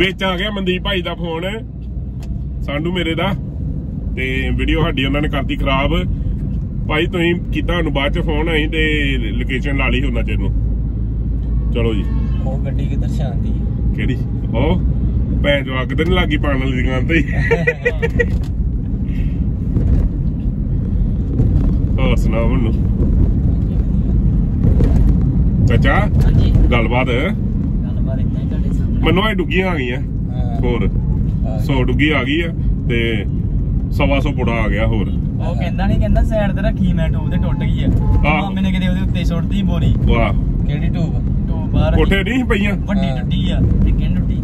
ਵਿੱਚ ਆ ਗਿਆ ਮਨਦੀਪ ਭਾਈ ਦਾ ਫੋਨ। ਸਾਡੂ ਮੇਰੇ ਦਾ। ਤੇ ਵੀਡੀਓ ਸਾਡੀ ਉਹਨਾਂ ਨੇ ਕਰਤੀ ਖਰਾਬ। ਭਾਈ ਤੁਸੀਂ ਕੀਤਾ ਸਾਨੂੰ ਬਾਅਦ ਚ ਫੋਨ ਆਈ ਤੇ ਲੋਕੇਸ਼ਨ ਲਾ ਲਈ ਉਹਨਾਂ ਚਿਰ ਨੂੰ। ਚਲੋ ਜੀ। ਉਹ ਗੱਡੀ ਕਿੱਧਰ ਹੈ ਕਿਹੜੀ? ਉਹ ਭੈਣ ਜੋ ਅੱਗ ਤੇ ਨਹੀਂ ਲੱਗੀ ਪਾਣ ਵਾਲੀ ਦੁਕਾਨ ਤੇ। ਹੋਰ ਸੁਣਾ ਮੈਨੂੰ? ਚਾਚਾ ਹਾਂਜੀ। ਗੱਲਬਾਤ? ਗੱਲਬਾਤ ਇੱਦਾਂ ਹੀ ਮੈਨੂੰ ਇਹ ਡੁੱਗੀਆਂ ਆ ਗਈਆਂ ਹੋਰ। 100 ਡੁੱਗੀ ਆ ਗਈ ਆ ਤੇ ਸਵਾ ਸੌ ਪੁੜਾ ਆ ਗਿਆ ਹੋਰ। ਉਹ ਕਹਿੰਦਾ ਨਹੀਂ ਕਹਿੰਦਾ ਸਾਈਡ ਤੇ ਰੱਖੀ ਮੈਂ ਟੂਬ ਤੇ ਟੁੱਟ ਗਈ ਆ। ਮਾਮੇ ਨੇ ਕਿਤੇ ਉਹਦੇ ਉੱਤੇ ਸੁੱਟਦੀ ਬੋਰੀ। ਵਾਹ। ਕਿਹੜੀ ਟੂਬ? ਟੂਬ ਬਾਹਰ ਕੋਠੇ ਨਹੀਂ ਪਈਆਂ? ਵੱਡੀ ਹਾਂ। ਟੁੱਟੀ ਆ ਤੇ ਕਿੰਨ ਟੁੱਟੀ।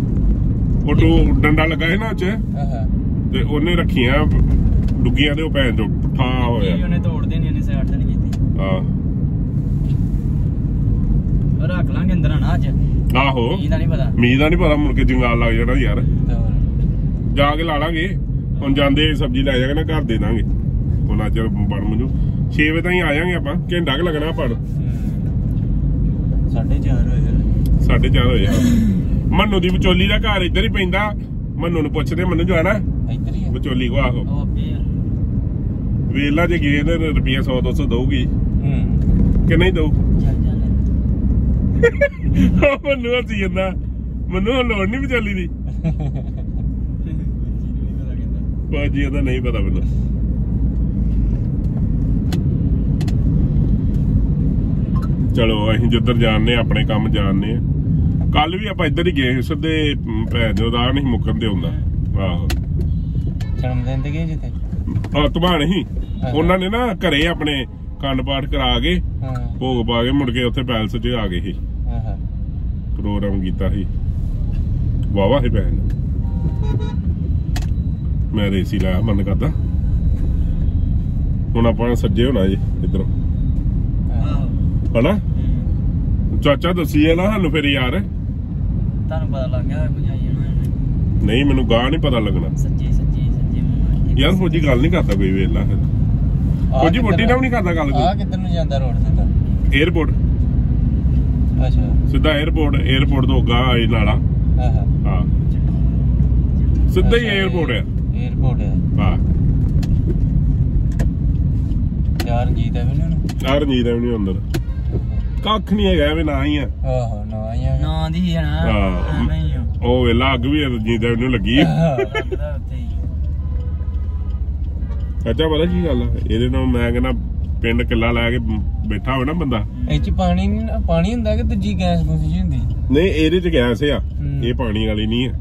ਉਹ ਟੂ ਡੰਡਾ ਲੱਗਾ ਸੀ ਨਾ ਉੱਚ। ਆਹਾ ਤੇ ਉਹਨੇ ਰੱਖੀਆਂ ਡੁੱਗੀਆਂ ਦੇ ਉਹ ਭੈਣ ਜੋ ਪੁੱਠਾ ਇਹ ਹੋਇਆ ਉਹਨੇ ਤੋੜਦੇ ਨਹੀਂ ਉਹਨੇ ਸਾਈਡ ਤੇ ਨਹੀਂ ਕੀਤੀ। ਉਹ ਰੱਖ ਲਾਂਗੇ ਅੰਦਰ ਨਾ ਅੱਜ। ਆਹੋ। ਇਹਦਾ ਨਹੀਂ ਪਤਾ। ਮੀਂਹ ਦਾ ਨਹੀਂ ਪਤਾ ਮੁੜ ਕੇ ਜੰਗਾਲ ਲੱਗ ਜਾਣਾ ਯਾਰ। ਜਾ ਕੇ ਲਾ ਲਾਂਗੇ। ਹੁਣ ਜਾਂਦੇ ਸਬਜ਼ੀ ਲੈ ਜਾਗੇ ਨਾ ਘਰ ਦੇ ਦਾਂਗੇ। ਉਹਨਾਂ ਚਿਰ ਬਣ ਮੁੰਜੂ। 6 ਵਜੇ ਤਾਈਂ ਆ ਜਾਾਂਗੇ ਆਪਾਂ। ਘੰਟਾ ਕੁ ਲੱਗਣਾ ਪੜ ਸਾਢੇ ਚਾਰ ਹੋਏ ਹਲੇ। ਸਾਢੇ ਚਾਰ ਹੋਏ ਆ। ਮੰਨੂ ਦੀ ਵਿਚੋਲੀ ਦਾ ਘਰ ਇੱਧਰ ਹੀ ਪੈਂਦਾ। ਮੰਨੂ ਨੂੰ ਪੁੱਛਦੇ ਮੰਨੂ ਜਾਣਾ ਇੱਧਰ ਹੀ ਵਿਚੋਲੀ ਕੋ ਆਹੋ। ਵੇਲਾ ਜੇ ਗਏ ਤੇ ਰੁਪਈਆ 100 200 ਦਊਗੀ। ਹੂੰ। ਕਿ ਨਹੀਂ ਦਊ? ਚੱਲ ਚੱਲ ਆਹ ਮੰਨੂ ਹੱਸੀ ਜਾਂਦਾ। ਮੰਨੂ ਲੋੜ ਨਹੀਂ ਵਿਚੋਲੀ ਦੀ। ਬਾਜੀ ਇਹਦਾ ਨਹੀਂ ਪਤਾ ਮੈਨੂੰ। ਚਲੋ ਅਸੀਂ ਜਿੱਧਰ ਜਾਣਨੇ ਆਪਣੇ ਕੰਮ ਜਾਣਨੇ ਆ ਕੱਲ ਵੀ ਆਪਾਂ ਇੱਧਰ ਹੀ ਗਏ ਸਿੱਧੇ ਭੈਣ ਜੋ ਰਾਹ ਨਹੀਂ ਮੁੱਕਣ ਤੇ ਹੁੰਦਾ। ਆਹੋ। ਜਨਮ ਦਿਨ ਤੇ ਗਏ ਜਿੱਥੇ ਆ ਤੁਮਾ ਨਹੀਂ। ਉਹਨਾਂ ਨੇ ਨਾ ਘਰੇ ਆਪਣੇ ਕੰਡ ਪਾਠ ਕਰਾ ਕੇ ਭੋਗ ਪਾ ਕੇ ਮੁੜ ਕੇ ਉੱਥੇ ਪੈਲਸ 'ਚ ਆ ਗਏ ਸੀ। ਪ੍ਰੋਗਰਾਮ ਕੀਤਾ ਸੀ। ਵਾਵਾ ਹੈ ਭੈਣ। ਮੈਂ ਰੇਸੀ ਲਾਇਆ ਮਨ ਕਰਦਾ। ਹੁਣ ਆਪਾਂ ਸੱਜੇ ਹੋਣਾ ਜੀ ਇਧਰੋਂ। ਹਨਾ? ਚਾਚਾ ਦੱਸੀਏ ਨਾ ਸਾਨੂੰ ਫਿਰ ਯਾਰ। ਤੁਹਾਨੂੰ ਪਤਾ ਲੱਗ ਗਿਆ। ਨਹੀਂ ਮੈਨੂੰ ਗਾਹ ਨਹੀਂ ਪਤਾ ਲੱਗਣਾ। ਸੱਚੀ ਸੱਚੀ ਸੱਚੀ ਮੂੰਹ ਯਾਰ ਫੌਜੀ ਗੱਲ ਨਹੀਂ ਕਰਦਾ ਕੋਈ ਵੇਲਾ ਫੌਜੀ ਮੋਟੀ ਨਾਲ ਵੀ ਨਹੀਂ ਕਰਦਾ ਗੱਲ ਕੋਈ। ਕਿੱਧਰ ਨੂੰ ਜਾਂਦਾ ਰੋਡ ਸਿੱਧਾ 에어ਪੋਰਟ ਅੱਛਾ। ਸਿੱਧਾ 에어ਪੋਰਟ 에어ਪੋਰਟ ਤੋਂ ਅੱਗਾ ਆਈ ਨਾਲਾ ਹਾਂ ਹਾਂ। ਸਿੱਧਾ ਹੀ 에어ਪੋਰਟ ਹੈ। 에어ਪੋਰਟ ਹੈ ਹਾਂ ਯਾਰ ਜੀਤ ਐਵਨਿਊ ਨੂੰ ਯਾਰ ਜੀਤ ਐਵਨਿਊ ਅੰਦਰ। ਕੱਖ ਨਹੀਂ ਹੈਗਾ ਵੀ ਨਾ ਹੀ ਆ ਆਹੋ ਨਾ ਹੀ ਆ ਨਾ ਦੀ ਹੈ ਨਾ ਹਾਂ। ਨਹੀਂ ਉਹ ਵੇਲਾ ਅੱਗ ਵੀ ਜੀਤ ਲੱਗੀ ਅੱਛਾ ਪਤਾ ਕੀ ਗੱਲ ਇਹਦੇ ਨਾਲ ਮੈਂ ਕਹਿੰਦਾ ਪਿੰਡ ਕਿੱਲਾ ਲੈ ਕੇ ਬੈਠਾ ਹੋਵੇ ਨਾ ਬੰਦਾ। ਇਹ ਚ ਪਾਣੀ ਨੀ ਨਾ- ਪਾਣੀ ਹੁੰਦਾ ਕਿ ਦੂਜੀ ਗੈਸ ਗੁੱਸ ਜੀ ਹੁੰਦੀ। ਨਹੀਂ ਇਹਦੇ ਚ ਗੈਸ ਆ। ਇਹ ਪਾਣੀ ਵਾਲੀ ਨਹੀਂ ਆ।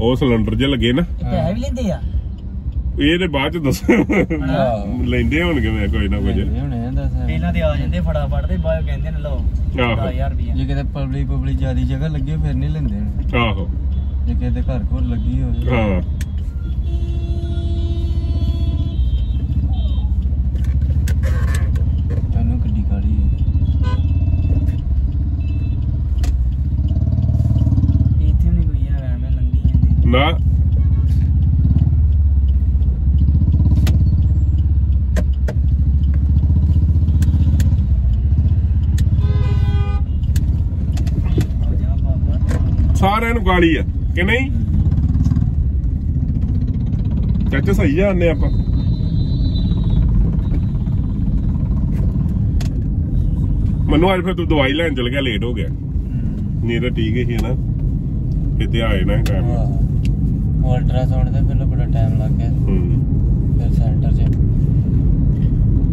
ਉਹ ਸਿਲੰਡਰ ਜੇ ਲੱਗੇ ਨਾ। ਇਹ ਪੈਸੇ ਵੀ ਲੈਂਦੇ ਆ? ਇਹਦੇ ਬਾਅਦ ਚ ਦੱਸ। ਲੈਂਦੇ ਹੋਣਗੇ ਮੈਂ ਕੋਈ ਨਾ ਕੁਝ। ਪਹਿਲਾਂ ਤੇ ਆ ਜਾਂਦੇ ਫਟਾਫਟ ਤੇ ਬਾਅਦ ਕਹਿੰਦੇ ਨੇ ਲਓ ਆਹੋ। 10000 ਰੁਪਇਆ ਜੇ ਕਿਤੇ ਪਬਲਿਕ ਪਬਲਿਕ ਜਿਆਦੀ ਜਗ੍ਹਾ ਲੱਗੇ ਫਿਰ ਨਹੀਂ ਲੈਂਦੇ। ਆਹੋ। ਜੇ ਕਿਤੇ ਘਰ ਕੋਲ ਲੱਗੀ ਹੋਵੇ। ਹਾਂ। ਬਾਬਾ ਸਾਰਿਆਂ ਨੂੰ ਗਾਲੀ ਆ ਕਿ ਨਹੀਂ? ਚਾਚਾ ਸਹੀ ਜਾਣਦੇ ਆਪਾਂ। ਮੈਨੂੰ ਅੱਜ ਫਿਰ ਤੂੰ ਦਵਾਈ ਲੈਣ ਚਲ ਗਿਆ ਲੇਟ ਹੋ ਗਿਆ। ਨਹੀਂ ਤਾਂ ਠੀਕ ਹੀ ਨਾ। ਕਿਤੇ ਆਏ ਨਾ ਟਾਈਮ ਆਹ ਅਲਟਰਾਸਾਊਂਡ ਤੇ ਪਹਿਲਾਂ ਬੜਾ ਟਾਈਮ ਲੱਗ ਗਿਆ। ਹੂੰ। ਫਿਰ ਸੈਂਟਰ 'ਚ।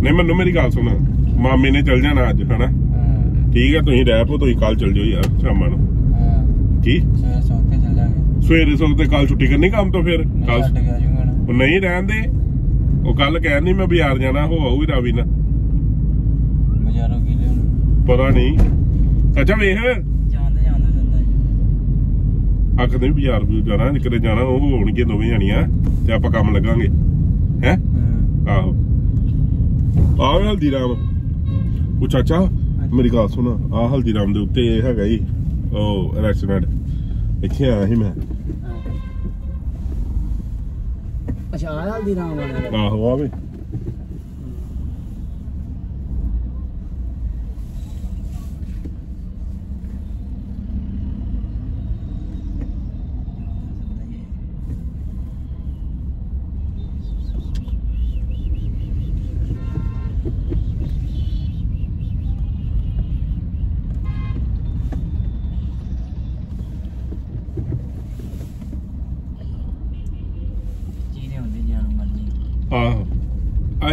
ਨਹੀਂ ਮੈਨੂੰ ਮੇਰੀ ਗੱਲ ਸੁਣ। ਮਾਮੇ ਨੇ ਚਲ ਜਾਣਾ ਅੱਜ ਹਨਾ? ਠੀਕ ਹੈ ਤੁਸੀਂ ਰਹਿ ਪੋ ਤੁਸੀਂ ਕੱਲ ਚਲ ਜਾਓ ਯਾਰ ਸ਼ਾਮਾਂ ਨੂੰ। ਹਾਂ। ਕੀ? ਸਵੇਰੇ ਸੌਂ ਕੇ ਚੱਲ ਜਾਾਂਗੇ ਸਵੇਰੇ ਕੱਲ ਛੁੱਟੀ ਕਰਨੀ ਕੰਮ ਤੋਂ ਫਿਰ? ਕੱਲ ਉਹ ਨਹੀਂ ਰਹਿੰਦੇ ਉਹ ਕੱਲ ਕਹਿੰਦੀ ਮੈਂ ਬਾਜ਼ਾਰ ਜਾਣਾ ਹੋ ਆਊਗੀ ਰਾਵੀ ਨਾ ਬਾਜ਼ਾਰੋਂ ਕੀ ਲਿਆਉਣਾ? ਪਤਾ ਨਹੀਂ। ਅੱਛਾ ਵੇਖ। ਆਖਦੇ ਵੀ ਬਾਜ਼ਾਰ ਵੀ ਜਾਣਾ ਕਿਤੇ ਜਾਣਾ ਉਹ ਹੋਣਗੇ ਦੋਵੇਂ ਜਾਣੀਆਂ ਤੇ ਆਪਾਂ ਕੰਮ ਲੱਗਾਂਗੇ। ਹੈ? ਆਹੋ। ਆਹ ਵੇ ਹਲਦੀਰਾਮ। ਉਹ ਚਾਚਾ ਮੇਰੀ ਗੱਲ ਸੁਣ ਆ ਹਲਦੀਰਾਮ ਦੇ ਉੱਤੇ ਇਹ ਹੈਗਾ ਹੀ ਉਹ ਰੈਸਟੋਰੈਂਟ ਇੱਥੇ ਆਇਆ ਸੀ ਮੈਂ। ਅੱਛਾ ਆ ਹਲਦੀ ਰਾਮ ਵਾਲਾ। ਆਹੋ ਆਵੇ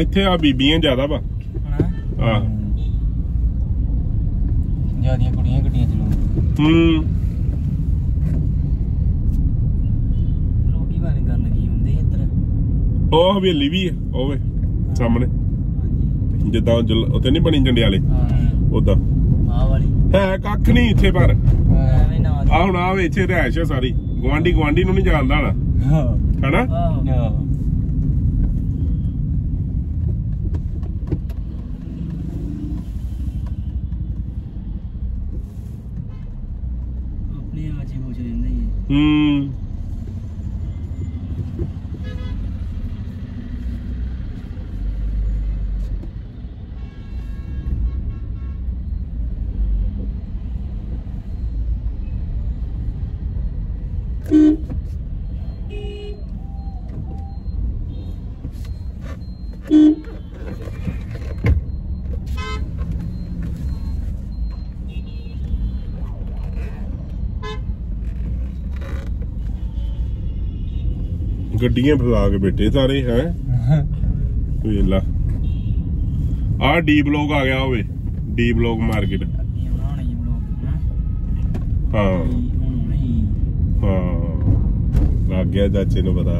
ਇੱਥੇ ਆ ਬੀਬੀਆਂ ਜ਼ਿਆਦਾ ਵਾ। ਆ ਜਿਆਦੀਆਂ ਕੁੜੀਆਂ ਗੱਡੀਆਂ ਚਲਾਉਂਦੀਆਂ ਹੂੰ। ਲੋਕੀ ਬਾਰੇ ਗੱਲ ਕੀ ਹੁੰਦੀ ਇੱਧਰ? ਉਹ ਹਵੇਲੀ ਵੀ ਆ ਉਹ ਵੇ ਸਾਹਮਣੇ। ਜਿੱਦਾਂ ਉੱਥੇ ਨਹੀਂ ਬਣੀ ਜੰਡਿਆਲੇ? ਹਾਂ। ਉਦਾਂ। ਆਹ ਵਾਲੀ। ਹੈ ਕੱਖ ਨਹੀਂ ਇੱਥੇ ਪਰ। ਨਾ ਆ ਹੁਣ ਆ ਵੇ ਇੱਥੇ ਰਹਿਸ਼ ਆ ਸਾਰੀ। ਗਵਾਂਡੀ ਗਵਾਂਡੀ ਨੂੰ ਨਹੀਂ ਜਾਣਦਾ ਹਣਾ ਹਾਂ ਹਨਾ? ਆਹੋ ਆਹੋ ਆਪਣੇ ਆਪ ਹੀ ਪੁੱਛ ਲੈਂਦੇ ਹੀ ਹੂੰ ਗੱਡੀਆਂ ਫਸਾ ਕੇ ਬੈਠੇ ਸਾਰੇ, ਹੈ? ਵੇਲਾ ਆ ਡੀ ਬਲੌਗ ਆ ਗਿਆ ਹੋਵੇ ਡੀ ਬਲੌਗ ਮਾਰਕੀਟ ਹਾਂ। ਹਾਂ। ਲੱਗ ਗਿਆ ਚਾਚੇ ਨੂੰ ਪਤਾ।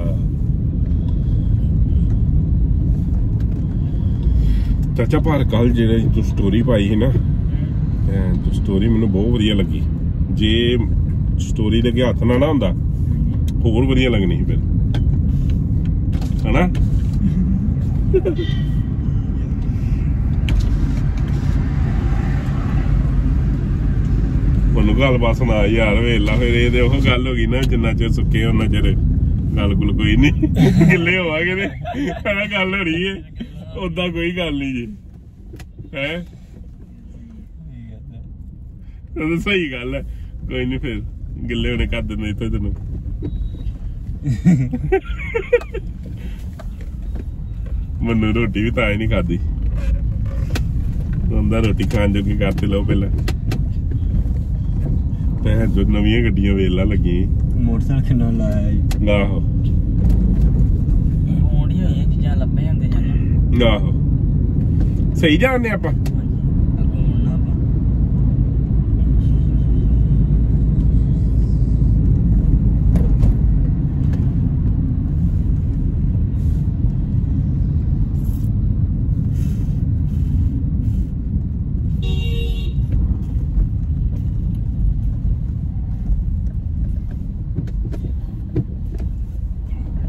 ਚਾਚਾ, ਪਰ ਕੱਲ ਜਿਹੜੇ ਤੂੰ ਸਟੋਰੀ ਪਾਈ ਸੀ ਨਾ ਤੂੰ ਸਟੋਰੀ ਮੈਨੂੰ ਬਹੁਤ ਵਧੀਆ ਲੱਗੀ। ਜੇ ਸਟੋਰੀ ਦੇ ਹੱਥ ਨਾ ਨਾ ਹੁੰਦਾ, ਹੋਰ ਵਧੀਆ ਲੱਗਣੀ ਸੀ ਫਿਰ। ਹਨਾ? ਮੈਨੂੰ ਗੱਲ ਬਸ ਨਾ ਯਾਰ ਵੇਲਾ ਫਿਰ ਇਹ ਤੇ ਉਹ ਗੱਲ ਹੋ ਗਈ ਨਾ ਜਿੰਨਾ ਚਿਰ ਸੁੱਕੇ ਉਹਨਾਂ ਚਿਰ ਗੱਲ ਗੁਲ ਕੋਈ ਨਹੀਂ ਗਿੱਲੇ ਹੋਵਾਂਗੇ ਤੇ ਇਹ ਗੱਲ ਹੋ ਰਹੀ ਏ। ਉਦਾਂ ਕੋਈ ਗੱਲ ਨਹੀਂ ਜੀ। ਹੈ? ਉਹ ਤਾਂ ਸਹੀ ਗੱਲ ਹੈ। ਕੋਈ ਨਹੀਂ ਫਿਰ ਗਿੱਲੇ ਹੋਣੇ ਕਰ ਦਿੰਦੇ ਇੱਥੇ ਤੈਨੂੰ। ਮੈਨੂੰ ਰੋਟੀ ਵੀ ਤਾਂ ਹੀ ਨਹੀਂ ਖਾਦੀ ਹੁੰਦਾ ਰੋਟੀ ਖਾਣ ਜੋਗੀ ਕਰਤੇ ਲਓ ਪਹਿਲਾਂ। ਭੈਣ ਜੋ ਨਵੀਆਂ ਗੱਡੀਆਂ ਵੇਲਾ ਲੱਗੀਆਂ ਮੋਟਰਸਾਈਕਲ ਕਿੰਨਾ ਲਾਇਆ ਜੀ। ਆਹੋ। ਹੋਣੀ ਹੋਈ ਚੀਜ਼ਾਂ ਲੱਭੇ ਹੁੰਦੇ ਜਾਂਦੇ ਆਹੋ। ਸਹੀ ਜਾਣਦੇ ਆਪਾਂ ਹਾਂਜੀ ਅੱਗੋਂ ਮੁੜਨਾ ਆਪਾਂ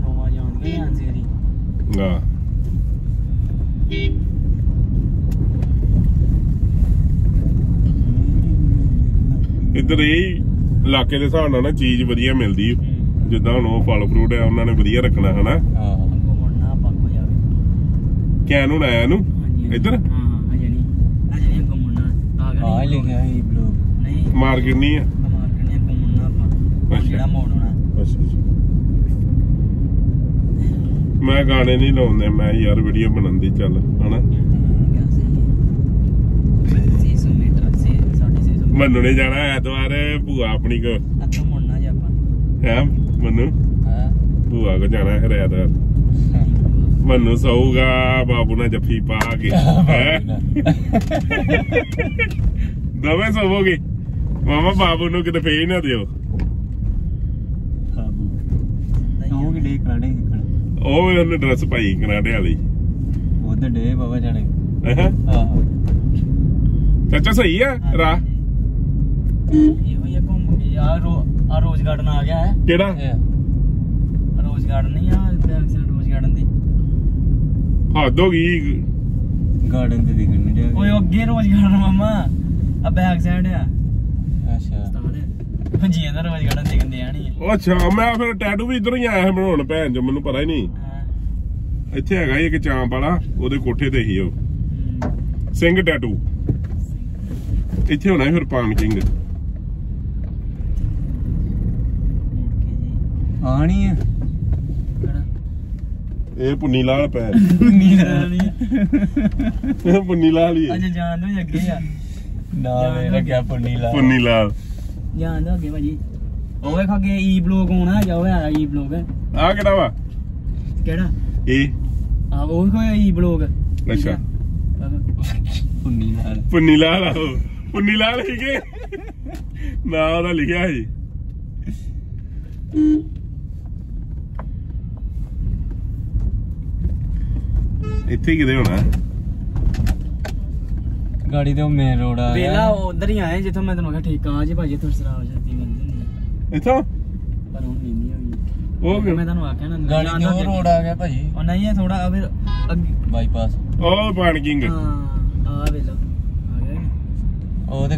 ਨੋਵਾ ਜਾਂਦੇ ਆਂ ਸੀਰੀ ਆ ਇੱਧਰ ਇਹ ਇਲਾਕੇ ਦੇ ਹਿਸਾਬ ਨਾਲ ਨਾ ਚੀਜ਼ ਵਧੀਆ ਮਿਲਦੀ ਜਿੱਦਾਂ ਹੁਣ ਉਹ ਫਲ ਫਰੂਟ ਆ ਉਹਨਾਂ ਨੇ ਵਧੀਆ ਰੱਖਣਾ ਹਨਾ? ਹਾਂ ਕੈਨ ਹੁਣ ਆਇਆ ਨੂੰ ਇੱਧਰ? ਹਾਂ ਹਾਂ ਹਜੇ ਨਹੀਂ ਹਜੇ ਨਹੀਂ ਅੱਗੋਂ ਮੁੜਨਾ ਆ ਗਿਆ ਹਾਂ ਨਹੀਂ ਲਿਖਿਆ ਸੀ ਬਲੌਗ ਨਹੀਂ। ਮਾਰਕੀਟ ਨਹੀਂ ਆ? ਮਾਰਕੀਟ ਨੇ ਅੱਗੋਂ ਮੁੜਨਾ ਆਪਾਂ। ਅੱਛਾ। ਜਿਹੜਾ ਮੋੜ ਹੋਣਾ। ਅੱਛਾ ਅੱਛਾ। ਮੈਂ ਗਾਣੇ ਨਹੀਂ ਲਾਉਂਦੇ ਮੈਂ ਯਾਰ ਵੀਡੀਓ ਬਣਾਉਂਦੀ ਚੱਲ ਹਨਾ ਕਿਆ ਸਹੀ ਹੈ 600 ਮੀਟਰ ਸੇ 650 ਮੰਨੂ ਨੇ ਜਾਣਾ ਐਤਵਾਰ ਭੂਆ ਆਪਣੀ ਕੋ। ਅੱਗੋਂ ਮੁੜਨਾ ਜੇ ਆਪਾਂ। ਹੈ ਮੰਨੂ? ਹਾਂ? ਭੂਆ ਕੋ ਜਾਣਾ ਹੈ ਐਤਵਾਰ। ਮੰਨੂ ਸੌਗਾ ਬਾਬੂ ਨਾਲ ਜੱਫੀ ਪਾ ਕੇ। ਹੈ ਦਵੇਂ ਸੋਵੋਗੇ? ਮਾਮਾ ਬਾਬੂ ਨੂੰ ਕਿਤੇ ਫੇਰ ਨਾ ਦਿਓ। ਉਹ ਕਿ ਡੇ ਕਰਾਣੇ ਸਿੱਖਣ। ਉਹ ਵੀ ਉਹਨੇ ਡਰੈਸ ਪਾਈ ਕਰਾਟੇ ਵਾਲੀ। ਉਹਦੇ ਡੇ ਬਾਬਾ ਜਾਣੇ। ਹੈਂ? ਚਾਚਾ ਸਹੀ ਆ? ਰਾ ਇਹੋ ਹੀ ਆ ਘੁੰਮ ਕੇ। ਆ ਰੋ ਆ ਰੋਜ਼ ਗਾਰਡਨ ਆ ਗਿਆ ਹੈ ਕਿਹੜਾ? ਇਹ। ਰੋਜ਼ ਗਾਰਡਨ ਨਹੀਂ ਆ ਬੈਕ ਸਾਈਡ ਰੋਜ਼ ਗਾਰਡਨ ਦੀ। ਹੱਦ ਹੋ ਗਈ। ਗਾਰਡਨ ਤੇ ਦਿਖਣ ਨਹੀਂ ਡਿਆ ਓਏ ਉਹ ਅੱਗੇ ਰੋਜ਼ ਗਾਰਡਨ ਮਾਮਾ। ਆ ਬੈਕ ਸਾਈਡ ਆ। ਅੱਛਾ। ਉਸਤਾਦ ਜੀ ਦਾ ਰੋਜ਼ ਗਾਰਡਨ ਦੇਖਣ ਆ ਨਹੀਂ ਉਹ ਅੱਛਾ ਮੈਂ ਫਿਰ ਟੈਟੂ ਵੀ ਇਧਰੋਂ ਹੀ ਆਇਆ ਸੀ ਬਣਾਉਣ ਭੈਣ ਜੋ ਮੈਨੂੰ ਪਤਾ ਹੀ ਨਹੀਂ। ਇੱਥੇ ਹੈਗਾ ਸੀ ਇੱਕ ਚਾਂਪ ਵਾਲਾ ਉਹਦੇ ਕੋਠੇ ਤੇ ਹੀ ਉਹ। ਸਿੰਘ ਟੈਟੂ ਇੱਥੇ ਹੋਣਾ ਫਿਰ ਪਾਨ ਕਿੰਗ। ਆਣੀ ਆ। ਇਹ ਪੁੰਨੀ ਲਾਲ ਪੈ। ਨੀਲਾ ਪੁੰਨੀ ਲਾਲ ਹੀ ਹੈ ਅੱਛਾ ਜਾਣ ਦੋ ਅੱਗੇ ਆ। ਨਾ ਮੇਰਾ ਕਿਆ ਪੁੰਨੀ ਲਾ ਪੁੰਨੀ ਲਾਲ। ਜਾਣ ਦੋ ਅੱਗੇ ਭਾਜੀ। ਉਹ ਵੇਖ ਅੱਗੇ ਈ ਬਲੌਗ ਆਉਣਾ ਜਾ ਉਹ ਆ ਈ ਬਲੌਗ ਆ ਕਿਹੜਾ ਵਾ? ਕਿਹੜਾ? ਇਹ ਆ ਉਹ ਹੋਇਆ ਈ ਬਲੌਗ ਅੱਛਾ। ਪੁੰਨੀ ਨਾਲ ਪੁੰਨੀ ਲਾਲ ਆਹੋ ਪੁੰਨੀ ਲਾਲ ਸੀਗੇ। ਨਾ ਉਹਦਾ ਲਿਖਿਆ ਸੀ। ਇੱਥੇ ਹੀ ਕਿਤੇ ਹੋਣਾ ਗਾੜੀ ਤੇ ਉਹ ਮੇਨ ਰੋਡ ਆ ਵੇਲਾ ਉਧਰ ਹੀ ਆਏ ਜਿੱਥੋਂ ਮੈਂ ਤੈਨੂੰ ਕਿਹਾ ਠੇਕਾ ਜੀ ਭਾਜੀ ਇੱਥੋਂ ਸਰਾਬ ਜਾਂਦੀ ਮਿਲਦੀ ਨਹੀਂ ਇੱਥੋਂ? ਪਰ ਹੁਣ ਨਹੀਂ ਨਹੀਂ ਹੋਈ। ਉਹ? ਮੈਂ ਤੁਹਾਨੂੰ ਆਖਿਆ ਨਾ ਗਾੜੀ ਤੇ ਉਹ ਰੋਡ ਆ ਗਿਆ ਭਾਜੀ। ਉਹ ਨਹੀਂ ਹੈ ਥੋੜਾ ਆ ਫਿਰ ਅੱਗੇ ਬਾਈਪਾਸ ਉਹ ਪਾਣ ਕਿੰਗ ਹਾਂ ਆ ਵੇਲਾ ਆ ਗਿਆ ਉਹ ਤੇ